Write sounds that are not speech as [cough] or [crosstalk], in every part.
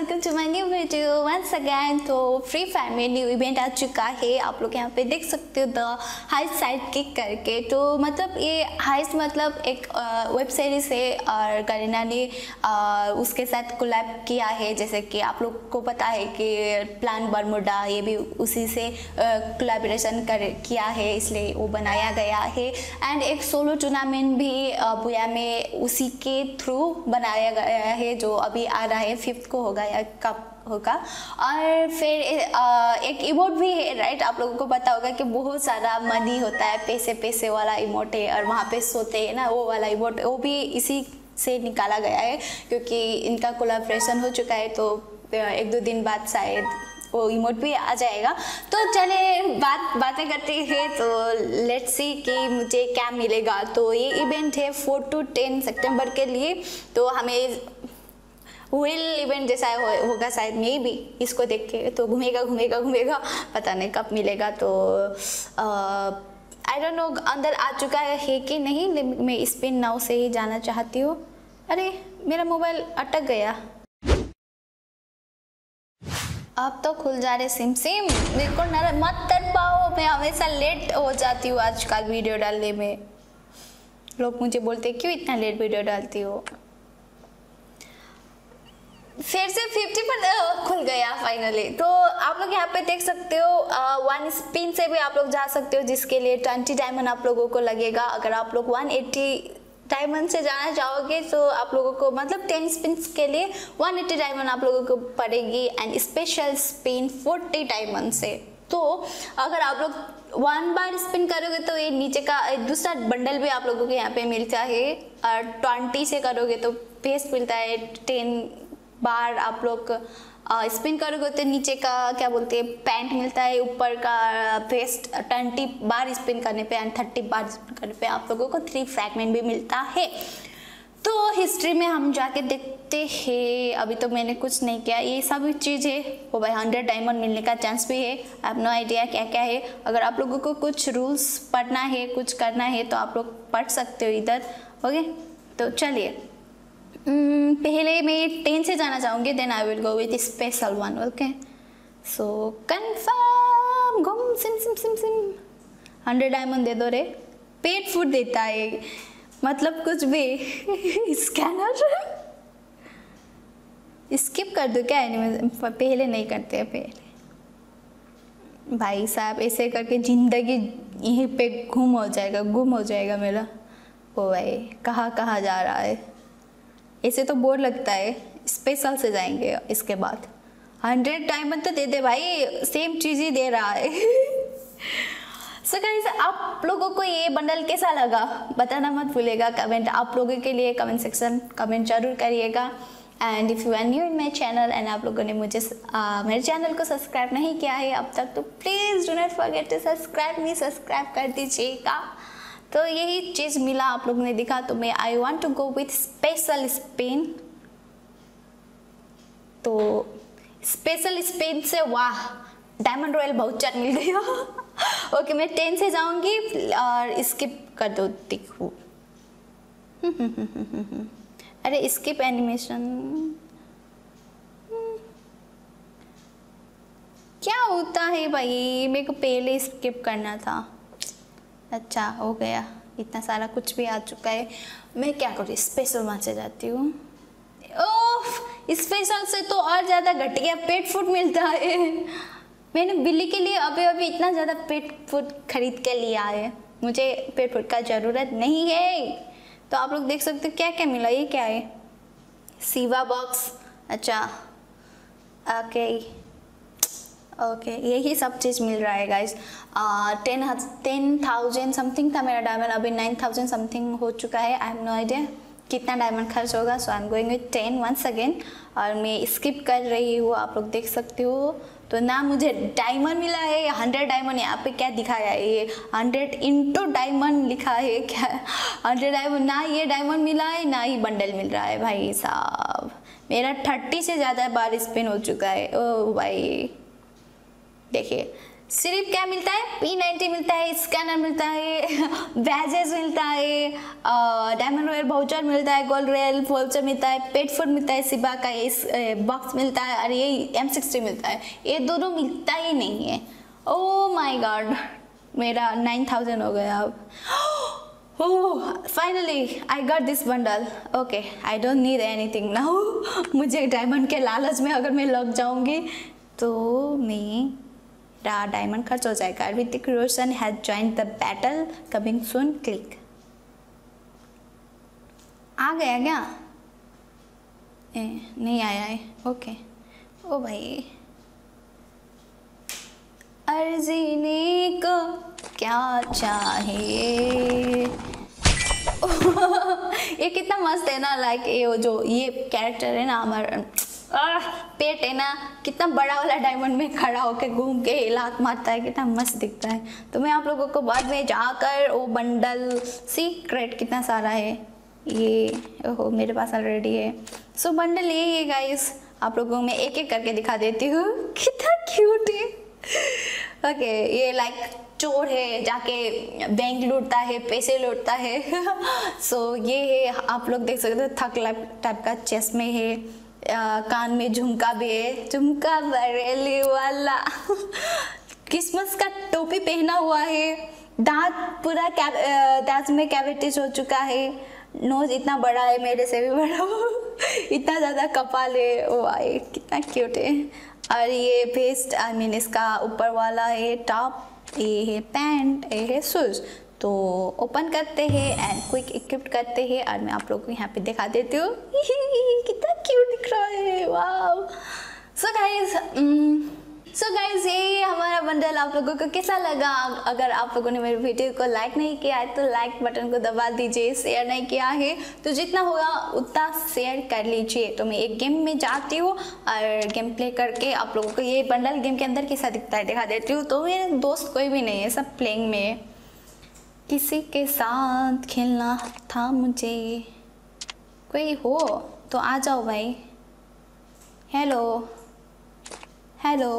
Welcome to my new video once again तो free fire new event आ चुका है। आप लोग यहाँ पे देख सकते हो द हाइस्ट साइड किक करके। तो मतलब ये हाइस्ट मतलब एक वेब सीरीज़ है और करीना ने उसके साथ कोलैब किया है। जैसे कि आप लोग को पता है कि प्लान बर्मुडा ये भी उसी से कोलैबोरेशन कर, किया है, इसलिए वो बनाया गया है। एंड एक सोलो टूर्नामेंट भी बुया में उसी के थ्रू बनाया गया है, जो अभी आ रहा है फिफ्थ को होगा या कब होगा। और फिर एक इमोट भी है राइट आप लोगों को पता होगा कि बहुत सारा मनी होता है पैसे पैसे वाला इमोट है, और वहाँ पे सोते हैं ना, वो वाला इमोट वो भी इसी से निकाला गया है, क्योंकि इनका कोलाब्रेशन हो चुका है तो एक दो दिन बाद शायद वो इमोट भी आ जाएगा। तो चले, बात, बातें करते हैं तो लेट्स सी कि मुझे क्या मिलेगा। तो ये इवेंट है फोर टू टेन सितंबर के लिए तो हमें व्हील इवेंट जैसा हो, होगा शायद मे भी इसको देख के तो घूमेगा घूमेगा घूमेगा पता नहीं कब मिलेगा तो आई डोंट नो अंदर आ चुका है कि नहीं मैं स्पिन नाव से ही जाना चाहती हूँ। अरे मेरा मोबाइल अटक गया। अब तो खुल जा रहे सिम सिम। मेरे को मत कर पाओ मैं हमेशा लेट हो जाती हूँ आजकल वीडियो डालने में। लोग मुझे बोलते क्यों इतना लेट वीडियो डालती हो? फिर से 50 पर खुल गया फाइनली तो आप लोग यहाँ पे देख सकते हो वन स्पिन से भी आप लोग जा सकते हो, जिसके लिए 20 डायमंड आप लोगों को लगेगा. अगर आप लोग 180 डायमंड से जाना चाहोगे तो आप लोगों को मतलब 10 स्पिन के लिए 180 डायमंड आप लोगों को पड़ेगी एंड स्पेशल स्पिन 40 डायमंड से. तो अगर आप लोग वन बार स्पिन करोगे तो ये नीचे का दूसरा बंडल भी आप लोगों को यहाँ पे मिलता है. और ट्वेंटी से करोगे तो पेस्ट मिलता है टेन बार आप लोग स्पिन करोगे तो नीचे का, क्या बोलते हैं पैंट मिलता है, ऊपर का वेस्ट ट्वेंटी बार स्पिन करने पे एंड थर्टी बार स्पिन करने पे आप लोगों को थ्री फ्रैगमेंट भी मिलता है। तो हिस्ट्री में हम जाके देखते हैं, अभी तो मैंने कुछ नहीं किया, ये सब चीज़ है। वो भाई हंड्रेड डायमंड मिलने का चांस भी है आप नो आइडिया क्या क्या है। अगर आप लोगों को कुछ रूल्स पढ़ना है, कुछ करना है तो आप लोग पढ़ सकते हो इधर ओके तो चलिए। पहले मैं टेन से जाना चाहूँगी then I will go with special one okay so confirm घूम, sim sim sim sim. Hundred diamond दे दो रे। पेट फ़ूड देता है। मतलब कुछ भी। [laughs] स्कैनर स्किप कर दो क्या एनिमे पहले नहीं करते हैं, पहले। भाई साहब, ऐसे करके ज़िंदगी यहीं पे घूम हो जाएगा, गुम हो जाएगा मेरा। ओ भाई कहाँ कहाँ जा रहा है? इसे तो बोर लगता है। स्पेशल से जाएँगे इसके बाद। हंड्रेड डायमंड तो दे दे भाई सेम चीज़ ही दे रहा है। सो so गाइस आप लोगों को ये बंडल कैसा लगा? बताना मत भूलेगा कमेंट आप लोगों के लिए कमेंट सेक्शन कमेंट ज़रूर करिएगा। And if you are new in my channel and आप लोगों ने मुझे आ, मेरे चैनल को सब्सक्राइब नहीं किया है अब तक तो please do not forget to subscribe me subscribe कर दीजिएगा। तो यही चीज़ मिला आप लोग ने दिखा तो मैं I want to go with special spin तो स्पेशल स्पेन से, वाह डायमंड रॉयल बहुत मिल गया। [laughs] ओके मैं टेन से जाऊँगी, और स्किप कर दो, दिखू। [laughs] अरे स्किप एनिमेशन क्या होता है भाई? मेरे को पहले स्किप करना था। अच्छा हो गया। इतना सारा कुछ भी आ चुका है। मैं क्या करूँ? स्पेशल वहाँ से जाती हूँ। ओह स्पेशल से तो और ज़्यादा घटिया पेट फ़ूड मिलता है। मैंने बिल्ली के लिए अभी अभी इतना ज़्यादा पेट फ़ूड खरीद के लिया है। मुझे पेट फ़ूड का ज़रूरत नहीं है। तो आप लोग देख सकते हो क्या क्या मिला, ये क्या है? सीवा बॉक्स अच्छा ओके ओके okay, यही सब चीज़ मिल रहा है guys ten ten thousand something था मेरा डायमंड अभी नाइन थाउज़ेंड समथिंग हो चुका है. आई हैव नो आइडिया कितना डायमंड खर्च होगा. So I am going with ten once again और मैं स्किप कर रही हूँ. आप लोग देख सकते हो. तो ना मुझे डायमंड मिला है. हंड्रेड डायमंड यहाँ पे क्या दिखाया है? ये हंड्रेड इंटू डायमंड लिखा है क्या? हंड्रेड डायमंड ना ये डायमंड मिला है ना ही बंडल मिल रहा है भाई साहब. मेरा थर्टी से ज़्यादा बार स्पिन हो चुका है. ओ भाई. देखिए सिर्फ़ क्या मिलता है पी नाइन्टी मिलता है स्कैनर मिलता है [laughs] बैजेस मिलता है डायमंड रॉयल भाउचर मिलता है गोल्ड रॉयल भाउचर मिलता है पेट फ़ूड मिलता है सिबा का इस बॉक्स मिलता है और ये एम सिक्सटी मिलता है ये दोनों मिलता ही नहीं है ओ माय गॉड मेरा नाइन थाउज़ेंड हो गया अब [gasps] Oh, finally, I got this bundle. Okay, I don't need anything now. [laughs] मुझे डायमंड के लालच में अगर मैं लग जाऊँगी तो मेरा डायमंड खर्च हो जाएगा। Hrithik Roshan has join the battle coming soon click आ गया क्या? ए, नहीं आया है। ओके ओ भाई। अर्जीने को क्या चाहिए? [laughs] ये कितना मस्त है ना लाइक ये जो ये कैरेक्टर है ना हमारा पेट है ना कितना बड़ा वाला डायमंड में खड़ा होकर घूम के लात मारता है कितना मस्त दिखता है। तो मैं आप लोगों को बाद में जाकर वो बंडल सीक्रेट कितना सारा है ये ओहो मेरे पास ऑलरेडी है। सो बंडल यही है गाइस आप लोगों में एक एक करके दिखा देती हूँ। [laughs] कितना क्यूट है। ओके okay, ये लाइक चोर है जाके बैंक लूटता है पैसे लूटता है। सो [laughs] so, ये है आप लोग देख सकते हो थक टाइप का चश्मे है। आ, कान में झुमका भी है। झुमका बरेली वाला। क्रिसमस का टोपी पहना हुआ है। दांत पूरा दांत में कैविटीज हो चुका है। नोज़ इतना बड़ा है मेरे से भी बड़ा इतना ज़्यादा कपाल है। वो आए कितना क्यूट है। और ये वेस्ट आई मीन इसका ऊपर वाला है टॉप ये है पैंट ये है शूज़ तो ओपन करते हैं एंड क्विक इक्विप करते हैं और मैं आप लोगों को यहाँ पे दिखा देती हूँ। [laughs] कितना क्यूट दिख रहा है। वाह सो गाइस सो गाइज़ ये हमारा बंडल आप लोगों को कैसा लगा? अगर आप लोगों ने मेरे वीडियो को लाइक नहीं किया है तो लाइक बटन को दबा दीजिए शेयर नहीं किया है। तो जितना होगा, उतना शेयर कर लीजिए। तो मैं एक गेम में जाती हूँ और गेम प्ले करके आप लोगों को ये बंडल गेम के अंदर कैसा दिखता है दिखा देती हूँ। तो मेरे दोस्त कोई भी नहीं है, सब प्लेइंग में। किसी के साथ खेलना था मुझे। कोई हो तो आ जाओ भाई। हेलो हेलो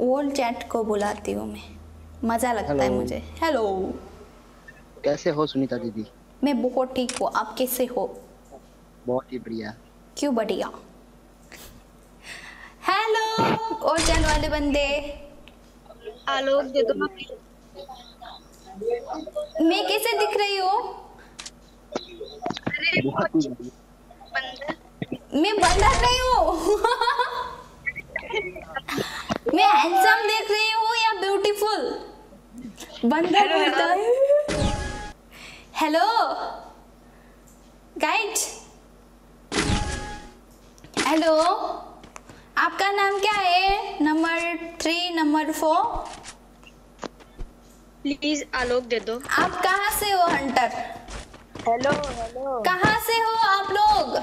ओल्ड चैट को बुलाती हूँ मैं। मज़ा लगता Hello. है मुझे। हेलो कैसे हो सुनीता दीदी? मैं बहुत ठीक हूँ। आप कैसे हो? बहुत ही बढ़िया। क्यों बढ़िया? हेलो और चैन वाले बंदे। आलोक दे दो। मैं कैसे दिख रही हूँ? मैं बंदर नहीं हूँ। मैं हैंडसम देख रही हूँ या ब्यूटीफुल बंदर बोलता है। हेलो गाइड हेलो आपका नाम क्या है? Number three number four please Alok दे दो। आप कहाँ से हो हंटर? Hello hello. कहाँ से हो आप लोग?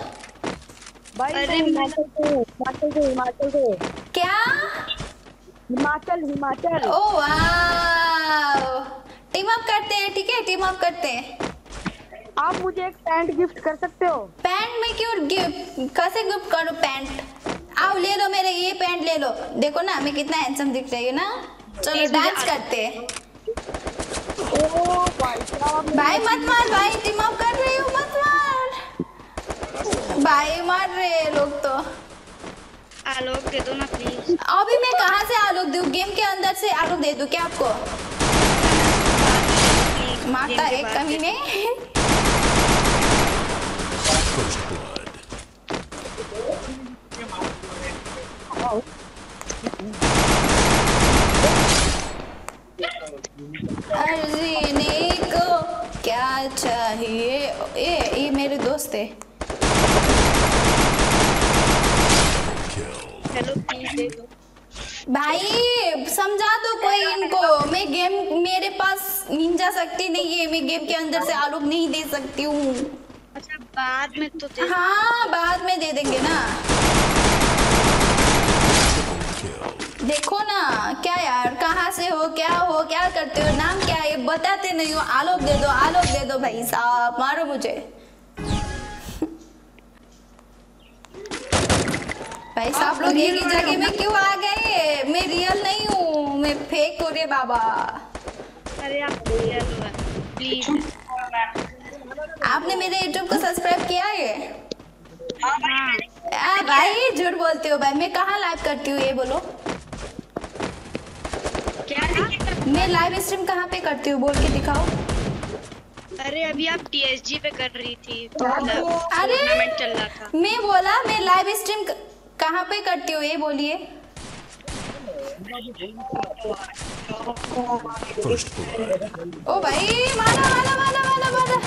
भाई अरे हिमाचल से हिमाचल से हिमाचल से। क्या? Himachal Himachal. Oh wow. Team up करते हैं ठीक है? टीम अप करते हैं। आप मुझे एक पैंट गिफ्ट कर सकते हो? पैंट में क्यों गिफ्ट? कैसे गिफ्ट करो पैंट? आओ ले लो मेरे ये पैंट ले लो। देखो ना मैं कितना हैंडसम दिख रही हूँ ना चलो डांस करते हैं। भाई मत मार भाई अप कर रही हूँ मत मार। भाई मार रहे हैं लोग तो। आलोक दे दो ना प्लीज़ अभी मैं कहाँ से आलोक दूँ? गेम के अंदर से आलोक दे दूँ क्या आपको? मारता है कमी ने अर्जीने को क्या चाहिए? ये ये मेरे दोस्त है। हेलो प्लीज़ दे दो। भाई समझा दो कोई इनको। मैं गेम मेरे पास निंजा शक्ति नहीं है। मैं गेम के अंदर से आलोक नहीं दे सकती हूँ। अच्छा बाद में तो दे। हाँ बाद में दे देंगे ना। देखो ना क्या यार? कहाँ से हो? क्या हो? क्या करते हो? नाम क्या है? बताते नहीं हो। आलोक दे दो आलोक दे दो भाई साहब। मारो मुझे। भाई साहब लोग एक ही जगह में क्यों आ गए? मैं रियल नहीं हूँ। मैं फेक हो रे बाबा। अरे आप रियल हो प्लीज़ आपने मेरे यूट्यूब को सब्सक्राइब किया है? हाँ। आ, भाई झूठ बोलते हो भाई। मैं कहाँ लाइव करती हूँ? ये बोलो क्या मैं लाइव स्ट्रीम कहाँ पे करती हूँ? बोल के दिखाओ। अरे अभी आप टीएसजी पे कर रही थी। मतलब अरे चल रहा था। मैं बोला मैं लाइव स्ट्रीम कहाँ पे करती हूँ? ये बोलिए। ओ भाई मारा मारा मारा मारा मारा।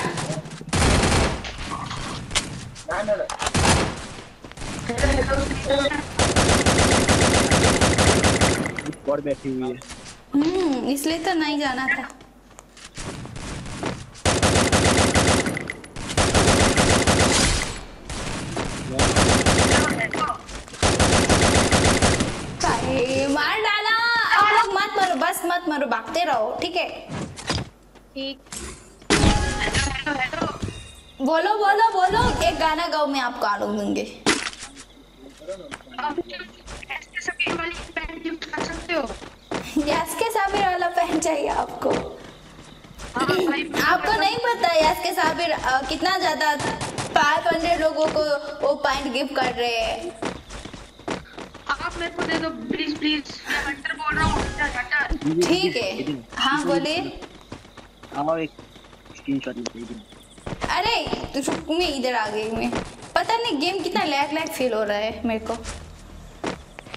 और बैठी हुई है। हम्म इसलिए तो नहीं जाना था। मार डाला। आप लोग मत मरो बस मत मरो भागते रहो ठीक है? ठीक। बोलो बोलो बोलो एक गाना गाओ मैं आपको आलोक दूँगी। यस के साबिर वाला पहन चाहिए आपको। आपको नहीं पता यस के साबिर कितना ज़्यादा फाइव हंड्रेड लोगों को वो पॉइंट गिफ्ट कर रहे हैं। आप मेरे को दे दो प्लीज़ प्लीज़ मैं हंटर बोल रहा हूँ ठीक है। हाँ बोलिए। आओ एक स्क्रीनशॉट निकालिए अरे तो रुक, मैं इधर आ गई मैं। पता नहीं गेम कितना लैग लैग फील हो रहा है मेरे को।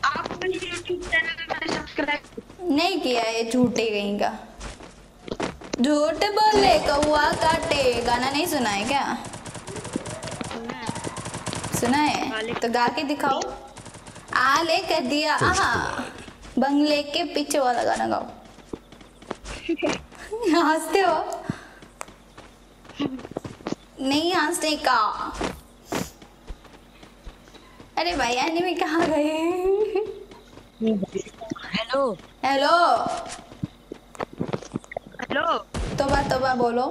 आप मेरे यूट्यूब चैनल में सब्सक्राइब नहीं किया है झूठे कहीं का। झूठ बोले कौआ काटे गाना नहीं सुना है क्या? सुना है? तो गा के दिखाओ। आले कर दिया आहा बंगले के पीछे वाला गाना गाओ। [laughs] हँसते हो? नहीं हंसने का। अरे भाई एनिमे कहाँ गए? हेलो हेलो हेलो तोबा तोबा बोलो।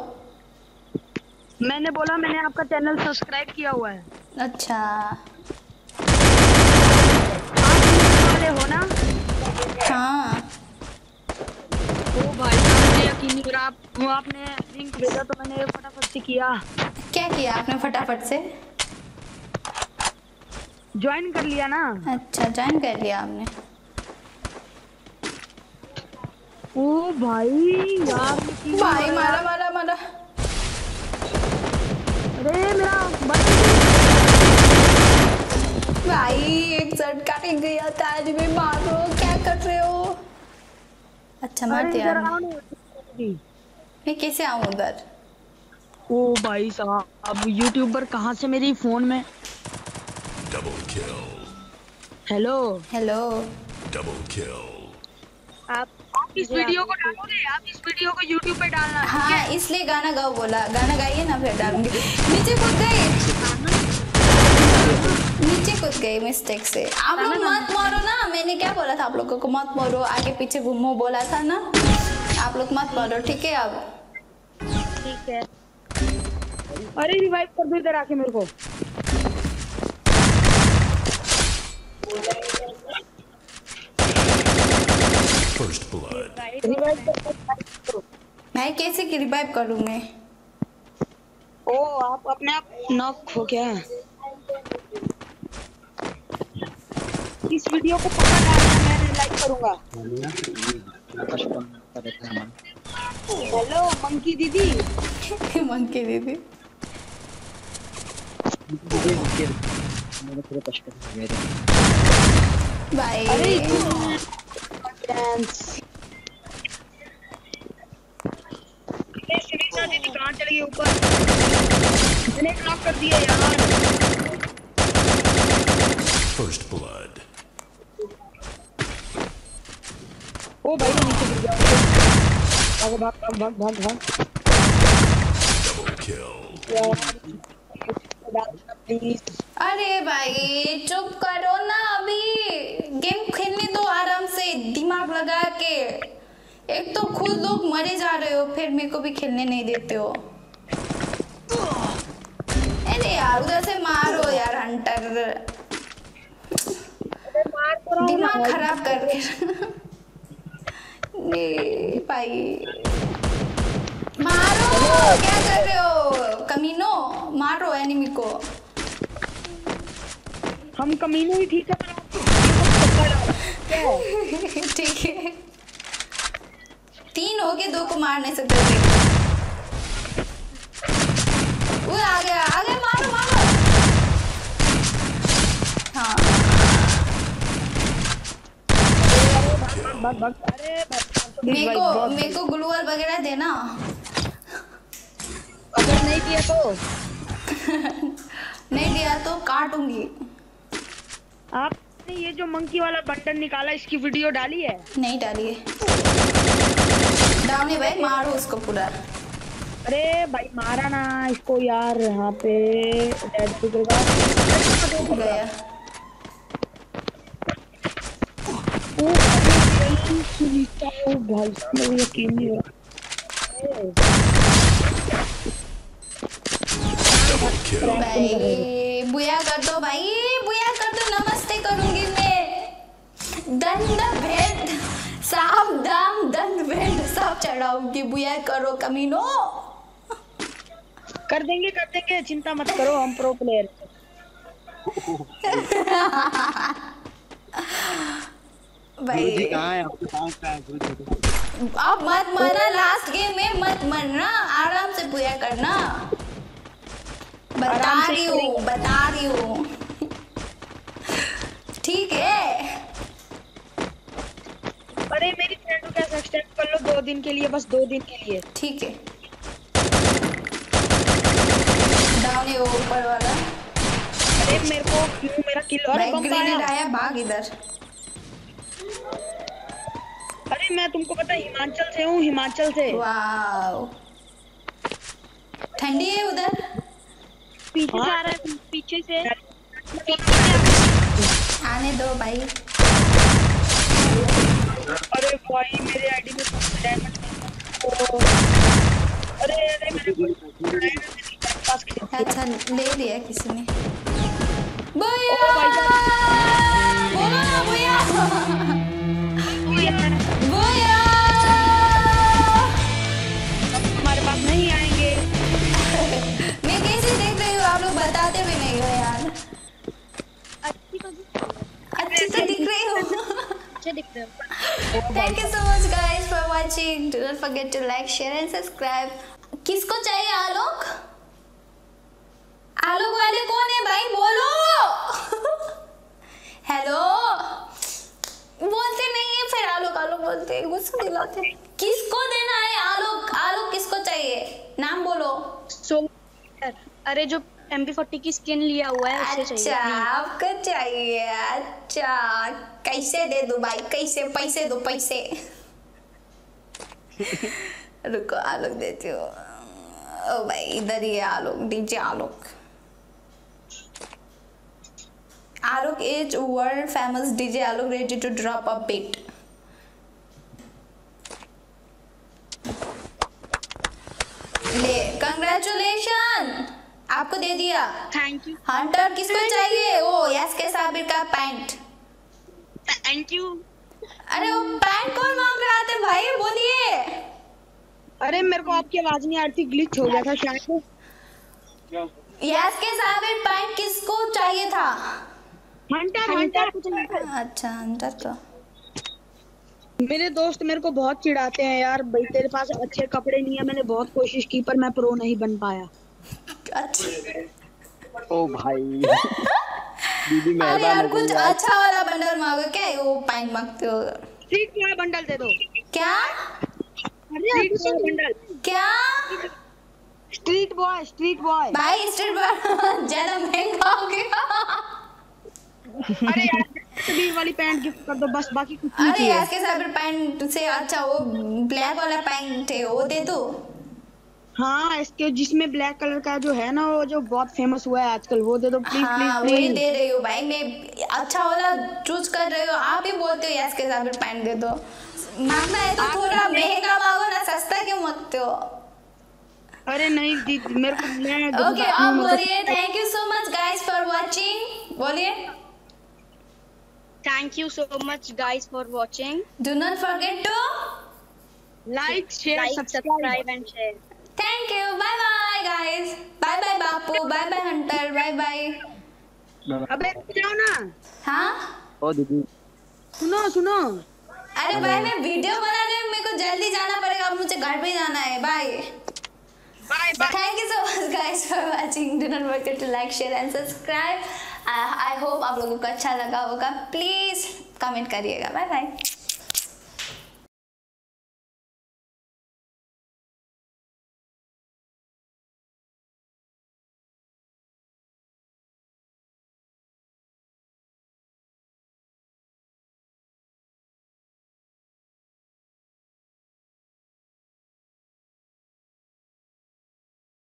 मैंने बोला मैंने आपका चैनल सब्सक्राइब किया हुआ है। अच्छा। आप वाले हो ना? हाँ। ओ भाई मुझे यकीन नहीं हो रहा आप वो आपने लिंक भेजा तो मैंने फटाफट से किया। क्या किया आपने फटाफट से? ज्वाइन कर लिया ना? अच्छा ज्वाइन कर लिया आपने। ओ भाई यार भाई मारा मारा मारा। अरे मेरा भाई एक शर्ट काट गया था आज भी मारो क्या कर रहे हो? अच्छा मार दिया मैं कैसे आऊँ उधर? ओ भाई साहब अब यूट्यूबर कहाँ से मेरी फ़ोन में? Double kill. Hello hello Double kill. आप आप इस वीडियो को डालोगे? आप इस वीडियो को यूट्यूब पे डालना हाँ इसलिए गाना गाओ बोला। गाना गाइए ना फिर डालूँगी। नीचे कूद गई नीचे कूद गई मिस्टेक से। आप लोग मत मारो ना। मैंने क्या बोला था आप लोगों को? मत मारो। आगे पीछे घूमो बोला था ना। आप लोग मत मारो ठीक है अब? ठीक है। अरे रिवाइव कर दो इधर आके मेरे को। First blood. मैं कैसे रिवाइव करूँ मैं ओ आप अपने आप नॉक हो गया। इस वीडियो को पक्का डालना मैं लाइक करूँगा। हेलो मंकी दीदी। मन की दीदी भाई डांस ये सुनीता दीदी कहाँ चली गई ऊपर। मैंने नॉक कर दिया यार। First blood. ओ भाई नीचे गिर गया। भाग भाग भाग भाग भाग Double kill. प्लीज़ अरे भाई चुप करो ना अभी। गेम खेलने दो आराम से दिमाग लगा के। एक तो खुद लोग मरे जा रहे हो फिर मेरे को भी खेलने नहीं देते हो। अरे यार उधर से मारो यार हंटर दिमाग ना। खराब करके नहीं [laughs] भाई। मारो क्या कर रहे हो? कमीनो मारो एनिमी को। हम कमीने ही ठीक है? [laughs] ठीक है। तीन हो गए दो को मार नहीं सकते वो आ गया आ गया मारो मारो। हाँ। मेरे को मेरे को ग्लूअर वगैरह देना। अगर नहीं दिया तो? [laughs] नहीं दिया तो काटूँगी। आपने ये जो मंकी वाला बटन निकाला इसकी वीडियो डाली है? नहीं डालिए डाउनी भाई मारो उसको पूरा। अरे भाई मारा ना इसको यार यहाँ पे डेड फिगर का गया। ओ, भाई, सुनीता, ओ भाई साहब, यकीन नहीं हो. भाई बुया कर दो भाई बुया कर दो नमस्ते करूँगी मैं। दंड भेंट साफ़ दाम दंड भेंट सब चढ़ाऊँगी बुया करो कमीनो। कर देंगे कर देंगे चिंता मत करो हम प्रो प्लेयर भाई कहाँ है? अब मत मरना लास्ट गेम में मत मरना आराम से बुया करना। बता रही हूँ बता रही हूँ। ठीक है? अरे मेरी फ्रेंड को कैसे एक्सटेंड कर लो दो दिन के लिए बस दो दिन के लिए। ठीक है। डाउन है वो ऊपर वाला। अरे मेरे को क्यों मेरा किल अरे बम ग्रेनेड आया। आया भाग इधर। अरे मैं तुमको पता हिमाचल से हूँ हिमाचल से। वाओ। ठंडी है उधर? पीछे से आ रहा है पीछे से। आने दो भाई। अरे भाई मेरे आईडी में डायमंड अरे अरे मेरे पास अच्छा ले लिया किसी ने। भैया! Thank you so much guys for watching. Do not forget to like, share and subscribe. किसको चाहिए आलोक? आलोक वाले कौन है भाई बोलो [laughs] हेलो बोलते नहीं है फिर आलोक आलोक बोलते हैं, गुस्सा दिलाते हैं। किसको देना है आलोक आलोक किसको चाहिए नाम बोलो सो अरे जो एम फोर्टी की स्किन लिया हुआ है उससे अच्छा चाहिए आपको चाहिए। अच्छा कैसे दे दो भाई? कैसे? पैसे दो, पैसे। [laughs] रुको आलोक देती हो। ओ भाई, इधर ही Alok DJ Alok Alok is world famous DJ Alok ready to drop a beat ले कंग्रेचुलेशन आपको दे दिया। थैंक यू हंटर किसको चाहिए? वो यस के साबिर का पैंट? थैंक यू अरे वो पैंट कौन मांग रहा था भाई? बोलिए। अरे मेरे को आपकी आवाज़ नहीं आ रही थी ग्लिच हो गया था शायद। यस के साबिर पैंट? किसको चाहिए था? हंटर हंटर अच्छा हंटर का। मेरे दोस्त मेरे को बहुत चिढ़ाते हैं यार भाई तेरे पास अच्छे कपड़े नहीं है मैंने बहुत कोशिश की पर मैं प्रो नहीं बन पाया। ओ भाई। दीदी अरे यार कुछ अच्छा वाला बंडल मांगो क्या? वो पैंट मांगते हो। ठीक है बंडल दे दो। क्या? Street boy bundle. क्या? स्ट्रीट बॉय स्ट्रीट बॉय भाई स्ट्रीट पर [laughs] ज़्यादा महँगा हो गया। अरे यार तभी वाली पैंट गिफ्ट कर दो बस बाकी कुछ नहीं अरे यस के साबिर पैंट से अच्छा वो ब्लैक वाला पैंट है वो दे दो। हाँ इसके जिसमें ब्लैक कलर का जो है ना वो जो बहुत फ़ेमस हुआ है आजकल वो दे दो प्लीज़ हाँ प्लीज़ वही प्लीज़ दे रही हूँ भाई मैं अच्छा वाला चूज़ कर रही हूँ। आप ही बोलते हो यस के साथ पैंट दे दो। मांगना है तो थोड़ा महँगा मांगो ना सस्ता क्यों मांगते हो? अरे नहीं दीदी मेरे को मैं ओके आप बोलिए thank you so much guys for watching बोलिए। Thank you so much guys for watching. Do not forget to like share Like, subscribe subscribe and share. Thank you. Bye bye guys. Bye bye Bapu. Bye bye hunter. Bye bye. अबे जाओ ना। हाँ? ओ दीदी। सुनो सुनो। अरे भाई मैं वीडियो बना रही हूँ। मेरे को जल्दी जाना पड़ेगा। अब मुझे घर पे जाना है। Bye bye bye thank you so much guys for watching do not forget to like share and subscribe I hope आप लोगों को अच्छा लगा होगा। प्लीज़ कमेंट करिएगा। Bye bye